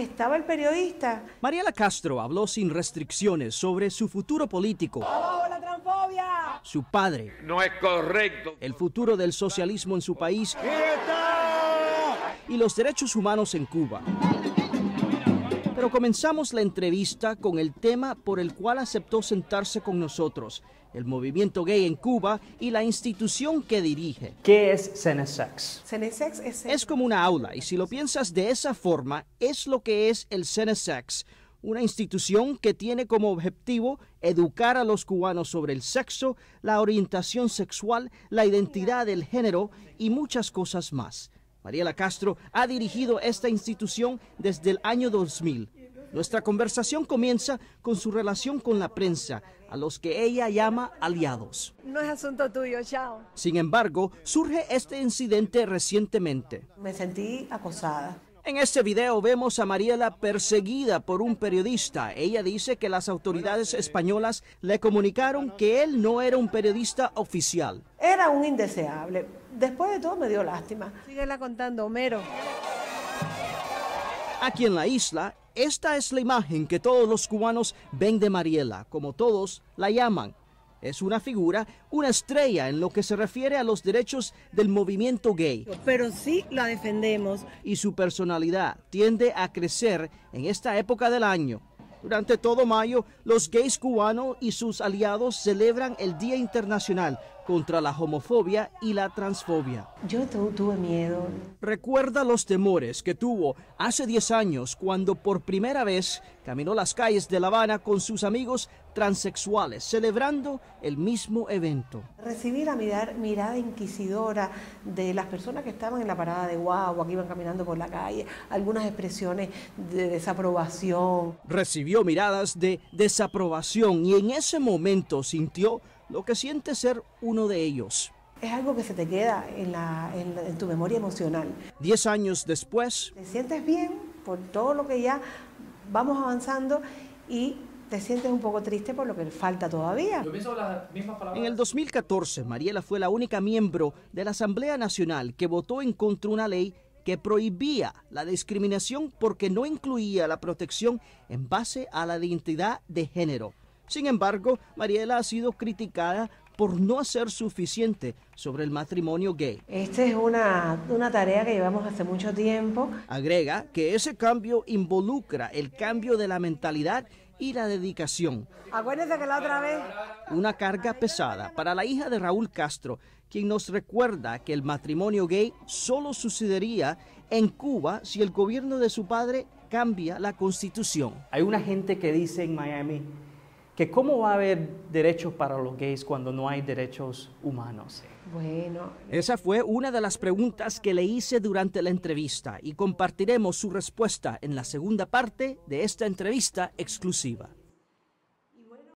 Estaba el periodista. Mariela Castro habló sin restricciones sobre su futuro político. ¡Abajo la transfobia! Su padre. No es correcto. El futuro del socialismo en su país. Y los derechos humanos en Cuba. Pero comenzamos la entrevista con el tema por el cual aceptó sentarse con nosotros, el movimiento gay en Cuba y la institución que dirige. ¿Qué es Cenesex? Cenesex es... Es como una aula y si lo piensas de esa forma, es lo que es el Cenesex, una institución que tiene como objetivo educar a los cubanos sobre el sexo, la orientación sexual, la identidad del género y muchas cosas más. Mariela Castro ha dirigido esta institución desde el año 2000. Nuestra conversación comienza con su relación con la prensa, a los que ella llama aliados. No es asunto tuyo, chao. Sin embargo, surge este incidente recientemente. Me sentí acosada. En este video vemos a Mariela perseguida por un periodista. Ella dice que las autoridades españolas le comunicaron que él no era un periodista oficial. Era un indeseable. Después de todo me dio lástima. Síguela contando, Homero. Aquí en la isla, esta es la imagen que todos los cubanos ven de Mariela, como todos la llaman. Es una figura, una estrella en lo que se refiere a los derechos del movimiento gay. Pero sí la defendemos. Y su personalidad tiende a crecer en esta época del año. Durante todo mayo, los gays cubanos y sus aliados celebran el Día Internacional contra la homofobia y la transfobia. Yo tuve miedo. Recuerda los temores que tuvo hace 10 años cuando por primera vez caminó las calles de La Habana con sus amigos transexuales, celebrando el mismo evento. Recibí la mirada, mirada inquisidora de las personas que estaban en la parada de guagua, que iban caminando por la calle, algunas expresiones de desaprobación. Recibió miradas de desaprobación y en ese momento sintió lo que siente ser uno de ellos. Es algo que se te queda en, la, en, en tu memoria emocional. Diez años después. Te sientes bien por todo lo que ya vamos avanzando y te sientes un poco triste por lo que falta todavía. Yo pienso las mismas palabras. En el 2014, Mariela fue la única miembro de la Asamblea Nacional que votó en contra una ley que prohibía la discriminación porque no incluía la protección en base a la identidad de género. Sin embargo, Mariela ha sido criticada por no hacer suficiente sobre el matrimonio gay. Esta es una, una, tarea que llevamos hace mucho tiempo. Agrega que ese cambio involucra el cambio de la mentalidad y la dedicación. Acuérdense que la otra vez... Una carga pesada para la hija de Raúl Castro, quien nos recuerda que el matrimonio gay solo sucedería en Cuba si el gobierno de su padre cambia la constitución. Hay una gente que dice en Miami que cómo va a haber derechos para los gays cuando no hay derechos humanos. Bueno. Esa fue una de las preguntas que le hice durante la entrevista y compartiremos su respuesta en la segunda parte de esta entrevista exclusiva.